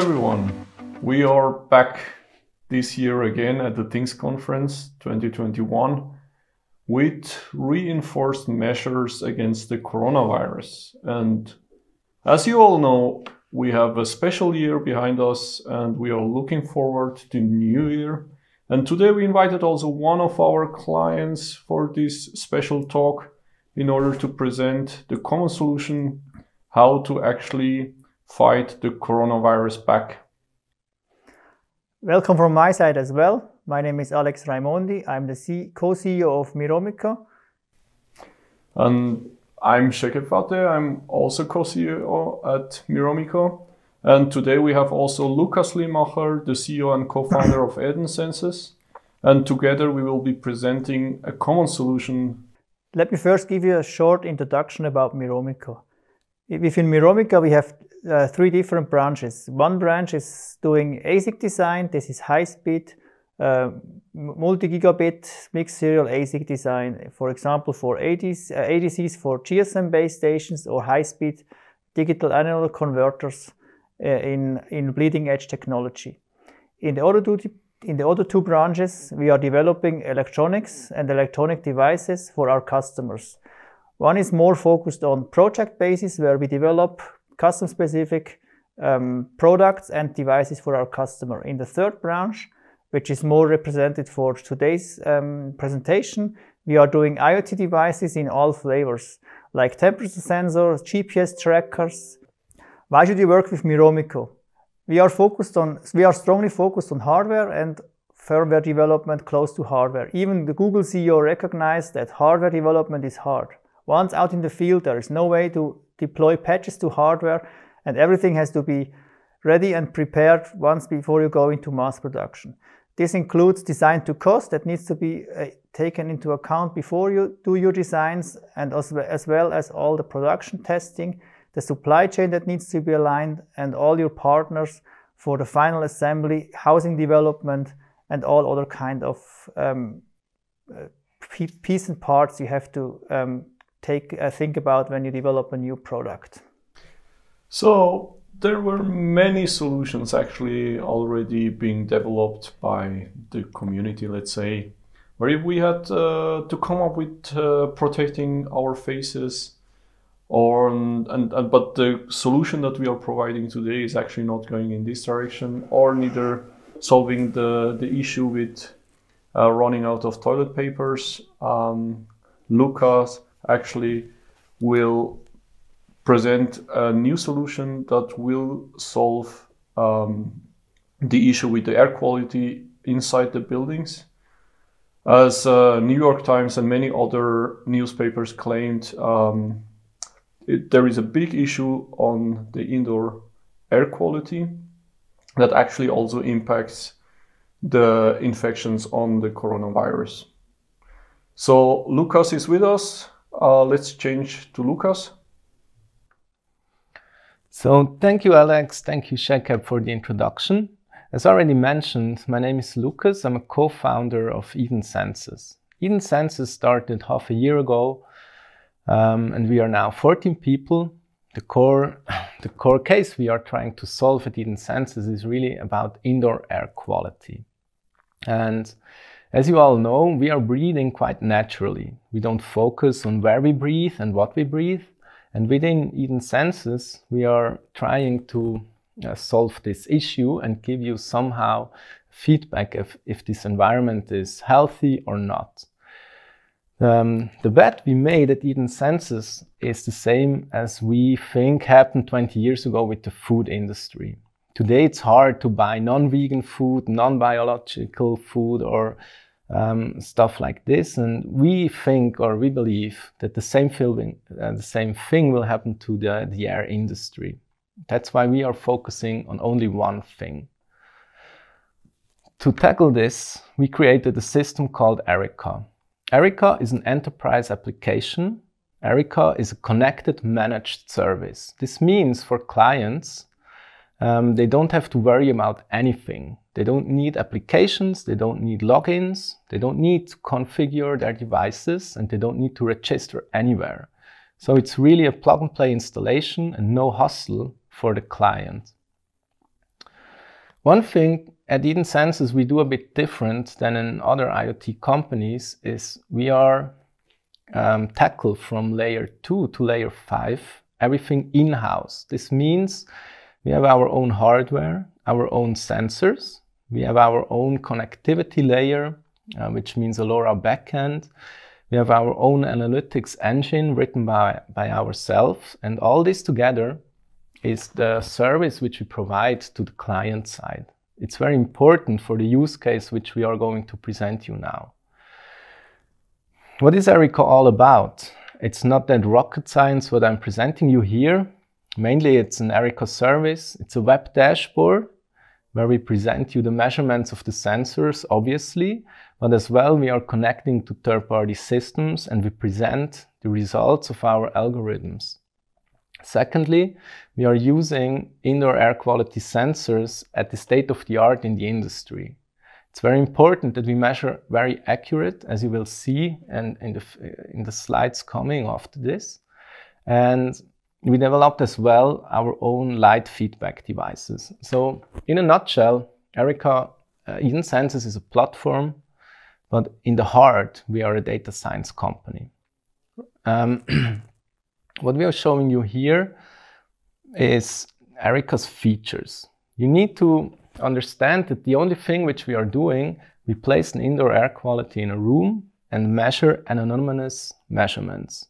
everyone. We are back this year again at the Things Conference 2021 with reinforced measures against the coronavirus. And as you all know, we have a special year behind us and we are looking forward to the new year. And today we invited also one of our clients for this special talk in order to present the common solution how to actually fight the coronavirus back. Welcome from my side as well. My name is Alex Raimondi. I'm the C- co-CEO of Miromico. And I'm Sheckeb Fateh. I'm also co-CEO at Miromico. And today we have also Lukas Limacher, the CEO and co-founder of Eden Senses. And together we will be presenting a common solution. Let me first give you a short introduction about Miromico. Within Miromico, we have uh, three different branches. One branch is doing ASIC design. This is high speed, uh, multi-gigabit mixed signal ASIC design. For example, for ADCs, uh, ADCs for GSM base stations or high speed digital analog converters uh, in, in bleeding edge technology. In the other two in the other two branches, we are developing electronics and electronic devices for our customers. One is more focused on project basis, where we develop custom specific um, products and devices for our customer. In the third branch, which is more represented for today's um, presentation, we are doing IoT devices in all flavors, like temperature sensors, GPS trackers. Why should you work with Miromico? We are focused on, we are strongly focused on hardware and firmware development close to hardware. Even the Google CEO recognized that hardware development is hard. Once out in the field, there is no way to deploy patches to hardware, and everything has to be ready and prepared once before you go into mass production. This includes design to cost that needs to be uh, taken into account before you do your designs and as, as well as all the production testing, the supply chain that needs to be aligned and all your partners for the final assembly, housing development and all other kind of um, uh, piece and parts you have to um, take uh, think about when you develop a new product? So there were many solutions actually already being developed by the community, let's say, where we had uh, to come up with uh, protecting our faces or and, and, but the solution that we are providing today is actually not going in this direction or neither solving the, the issue with uh, running out of toilet papers. Um, Lukas actually will present a new solution that will solve um, the issue with the air quality inside the buildings. As uh, New York Times and many other newspapers claimed, um, it, there is a big issue on the indoor air quality that actually also impacts the infections on the coronavirus. So Lucas is with us. Uh, let's change to Lucas. So thank you, Alex. Thank you, Sheckeb, for the introduction. As already mentioned, my name is Lucas. I'm a co-founder of Eden Senses. Eden Senses started half a year ago, um, and we are now 14 people. The core, the core case we are trying to solve at Eden Senses is really about indoor air quality. And as you all know, we are breathing quite naturally. We don't focus on where we breathe and what we breathe. And within Eden Senses, we are trying to uh, solve this issue and give you somehow feedback if, if this environment is healthy or not. Um, the bet we made at Eden Senses is the same as we think happened 20 years ago with the food industry. Today it's hard to buy non-vegan food, non-biological food or um, stuff like this. And we think or we believe that the same feeling, uh, the same thing will happen to the, the air industry. That's why we are focusing on only one thing. To tackle this, we created a system called Erica. Erica is an enterprise application. Erica is a connected managed service. This means for clients, um, they don't have to worry about anything. They don't need applications, they don't need logins, they don't need to configure their devices, and they don't need to register anywhere. So it's really a plug and play installation and no hustle for the client. One thing at Eden Senses we do a bit different than in other IoT companies is we are um, tackle from layer two to layer five, everything in-house. This means we have our own hardware, our own sensors, we have our own connectivity layer, uh, which means a LoRa backend. We have our own analytics engine written by, by ourselves, and all this together is the service which we provide to the client side. It's very important for the use case which we are going to present you now. What is Erica all about? It's not that rocket science what I'm presenting you here. Mainly it's an Erica service. It's a web dashboard where we present you the measurements of the sensors, obviously, but as well we are connecting to third-party systems and we present the results of our algorithms. Secondly, we are using indoor air quality sensors at the state of the art in the industry. It's very important that we measure very accurate, as you will see and in the, in the slides coming after this. And we developed as well our own light feedback devices. So in a nutshell, Erica uh, Eden Senses is a platform, but in the heart, we are a data science company. Um, what we are showing you here is Erica's features. You need to understand that the only thing which we are doing, we place an indoor air quality in a room and measure anonymous measurements.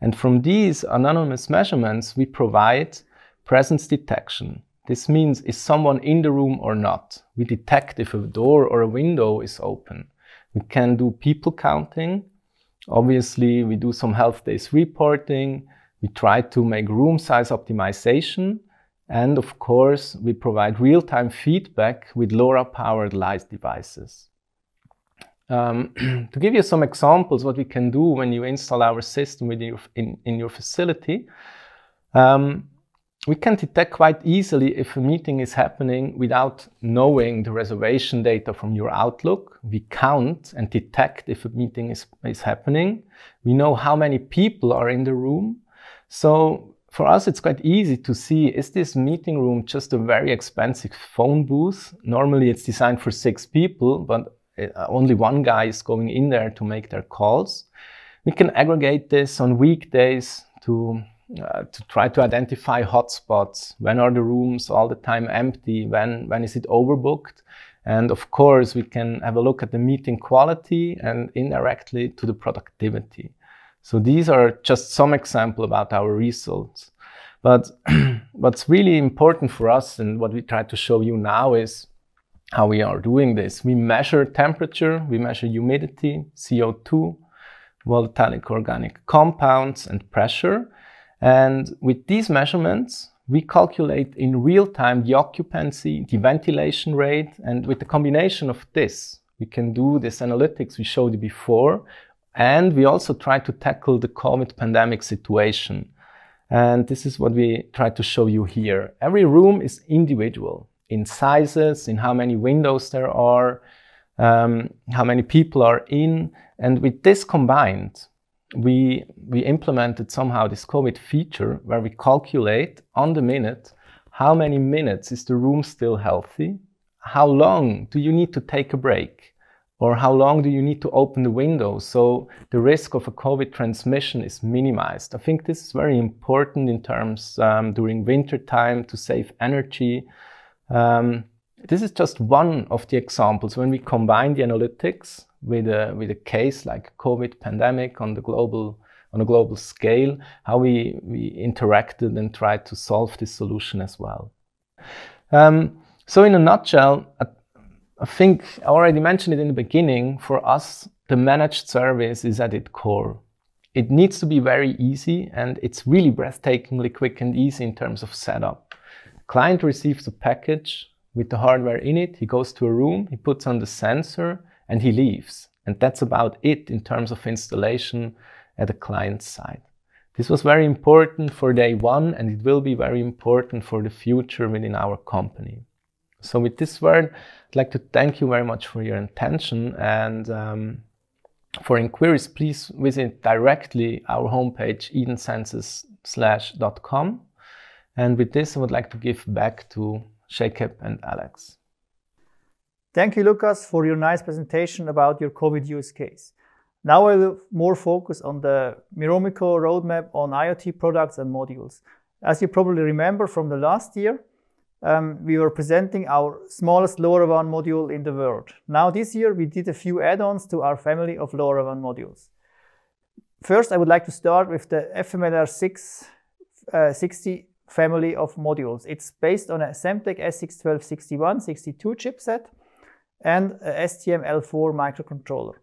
And from these anonymous measurements, we provide presence detection. This means is someone in the room or not. We detect if a door or a window is open. We can do people counting. Obviously, we do some health days reporting. We try to make room size optimization. And of course, we provide real-time feedback with LoRa-powered light devices. Um, to give you some examples what we can do when you install our system within your, in, in your facility, um, we can detect quite easily if a meeting is happening without knowing the reservation data from your Outlook. We count and detect if a meeting is, is happening. We know how many people are in the room. So for us, it's quite easy to see, is this meeting room just a very expensive phone booth? Normally it's designed for six people, but only one guy is going in there to make their calls. We can aggregate this on weekdays to uh, to try to identify hotspots. When are the rooms all the time empty? When when is it overbooked? And of course, we can have a look at the meeting quality and indirectly to the productivity. So these are just some example about our results. But what's really important for us and what we try to show you now is how we are doing this. We measure temperature, we measure humidity, CO2, volatile organic compounds, and pressure. And with these measurements, we calculate in real time the occupancy, the ventilation rate, and with the combination of this, we can do this analytics we showed you before. And we also try to tackle the COVID pandemic situation. And this is what we try to show you here. Every room is individual in sizes, in how many windows there are, um, how many people are in. And with this combined, we, we implemented somehow this COVID feature where we calculate on the minute how many minutes is the room still healthy, how long do you need to take a break, or how long do you need to open the window so the risk of a COVID transmission is minimized. I think this is very important in terms um, during winter time to save energy um, this is just one of the examples when we combine the analytics with a, with a case like COVID pandemic on the global on a global scale, how we, we interacted and tried to solve this solution as well. Um, so in a nutshell, I, I think I already mentioned it in the beginning, for us, the managed service is at its core. It needs to be very easy and it's really breathtakingly quick and easy in terms of setup. Client receives a package with the hardware in it. He goes to a room, he puts on the sensor, and he leaves. And that's about it in terms of installation at the client side. This was very important for day one, and it will be very important for the future within our company. So with this word, I'd like to thank you very much for your attention. And um, for inquiries, please visit directly our homepage, edensenses.com. And with this, I would like to give back to Jacob and Alex. Thank you, Lucas, for your nice presentation about your COVID use case. Now I will more focus on the Miromico roadmap on IoT products and modules. As you probably remember from the last year, um, we were presenting our smallest LoRaWAN module in the world. Now this year we did a few add-ons to our family of LoRaWAN modules. First, I would like to start with the FMLR 660 uh, family of modules. It's based on a Semtech SX1261 62 chipset and a STM-L4 microcontroller.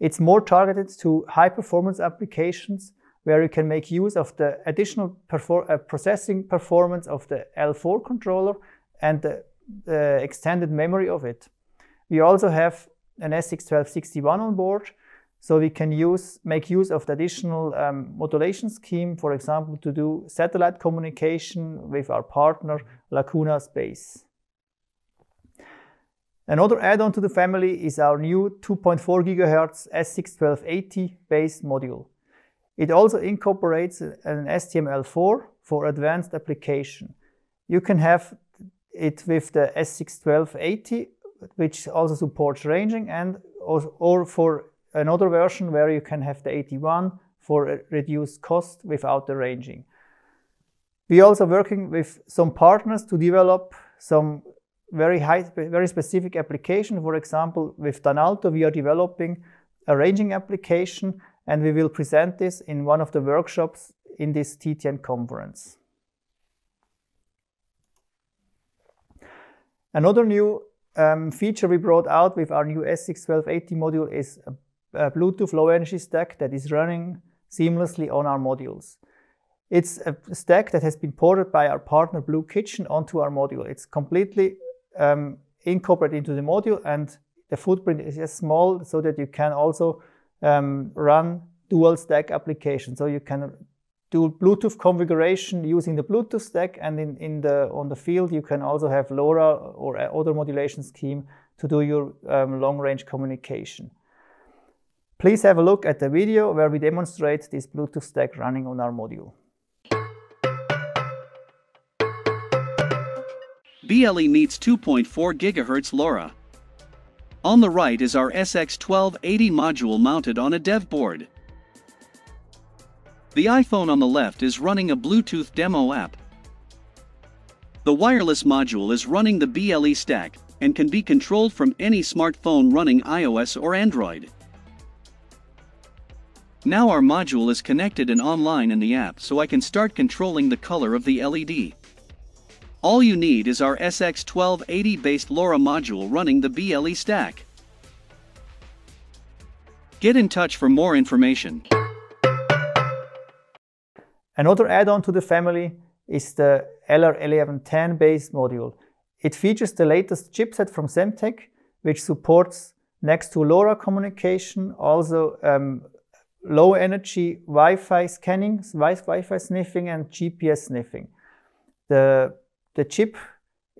It's more targeted to high performance applications where you can make use of the additional perfor uh, processing performance of the L4 controller and the, the extended memory of it. We also have an SX1261 on board, so we can use make use of the additional um, modulation scheme, for example, to do satellite communication with our partner Lacuna Space. Another add-on to the family is our new 2.4 GHz SX1280 base module. It also incorporates an STM-L4 for advanced application. You can have it with the SX1280, which also supports ranging, and or, or for another version where you can have the 81 for a reduced cost without the ranging. We are also working with some partners to develop some very high, very specific application. For example, with Danalto, we are developing a ranging application and we will present this in one of the workshops in this TTN conference. Another new um, feature we brought out with our new SX1280 module is a Bluetooth low energy stack that is running seamlessly on our modules. It's a stack that has been ported by our partner BlueKitchen onto our module. It's completely um, incorporated into the module and the footprint is small so that you can also um, run dual stack applications. So you can do Bluetooth configuration using the Bluetooth stack, and in, in the on the field you can also have LoRa or other modulation scheme to do your um, long range communication. Please have a look at the video where we demonstrate this Bluetooth stack running on our module. BLE meets 2.4 GHz LoRa. On the right is our SX1280 module mounted on a dev board. The iPhone on the left is running a Bluetooth demo app. The wireless module is running the BLE stack and can be controlled from any smartphone running iOS or Android. Now our module is connected and online in the app so I can start controlling the color of the LED. All you need is our SX1280 based LoRa module running the BLE stack. Get in touch for more information. Another add-on to the family is the LR1110 based module. It features the latest chipset from Semtech, which supports next to LoRa communication, also um, low energy Wi-Fi scanning, Wi-Fi sniffing and GPS sniffing. The the chip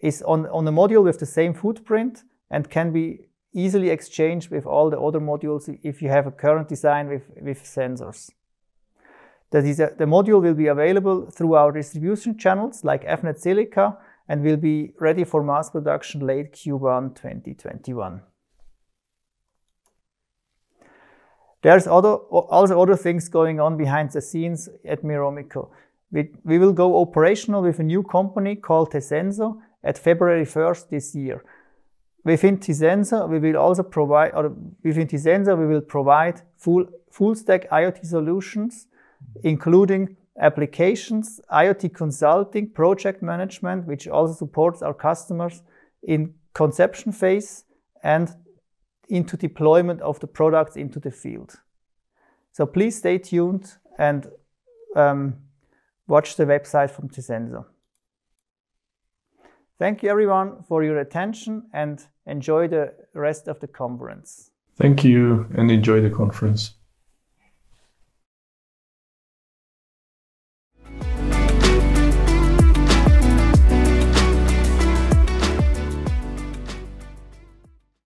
is on, on a module with the same footprint and can be easily exchanged with all the other modules if you have a current design with, with sensors. The, the module will be available through our distribution channels like Avnet Silica and will be ready for mass production late Q1 2021. There's other, also other things going on behind the scenes at Miromico. We, we will go operational with a new company called Tesenso at February 1st this year. Within Tesenso, we will also provide, or within Tesenso, we will provide full, full stack IoT solutions, including applications, IoT consulting, project management, which also supports our customers in conception phase and into deployment of the products into the field. So please stay tuned and um, watch the website from Tesenso. Thank you everyone for your attention and enjoy the rest of the conference. Thank you and enjoy the conference.